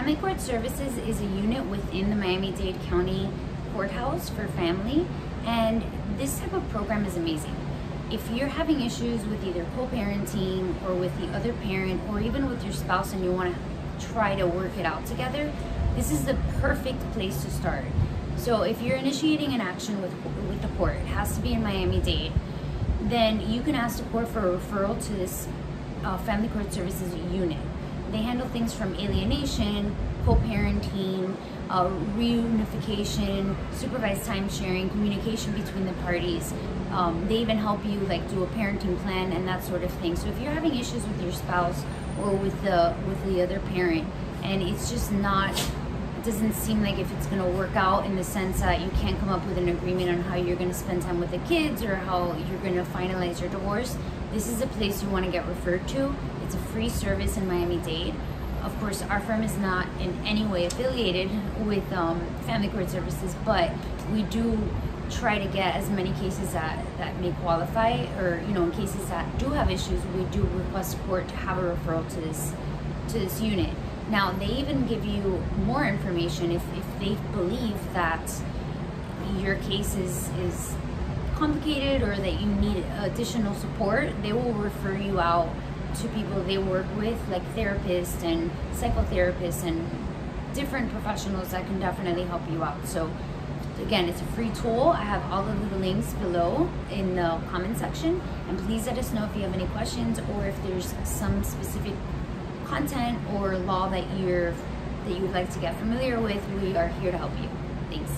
Family Court Services is a unit within the Miami-Dade County Courthouse for family, and this type of program is amazing. If you're having issues with either co-parenting or with the other parent or even with your spouse and you want to try to work it out together, this is the perfect place to start. So if you're initiating an action with, with the court, it has to be in Miami-Dade, then you can ask the court for a referral to this uh, Family Court Services unit. They handle things from alienation, co-parenting, uh, reunification, supervised time sharing, communication between the parties. Um, they even help you like do a parenting plan and that sort of thing. So if you're having issues with your spouse or with the with the other parent, and it's just not doesn't seem like if it's going to work out in the sense that you can't come up with an agreement on how you're going to spend time with the kids or how you're going to finalize your divorce, this is a place you want to get referred to. It's a free service in Miami-Dade. Of course, our firm is not in any way affiliated with um, Family Court Services, but we do try to get as many cases that, that may qualify, or you know, in cases that do have issues, we do request court to have a referral to this to this unit. Now, they even give you more information if, if they believe that your case is, is complicated or that you need additional support, they will refer you out to people they work with, like therapists and psychotherapists and different professionals that can definitely help you out. So again, it's a free tool. I have all of the links below in the comment section. And please let us know if you have any questions or if there's some specific content or law that you're that you would like to get familiar with. We are here to help you. Thanks.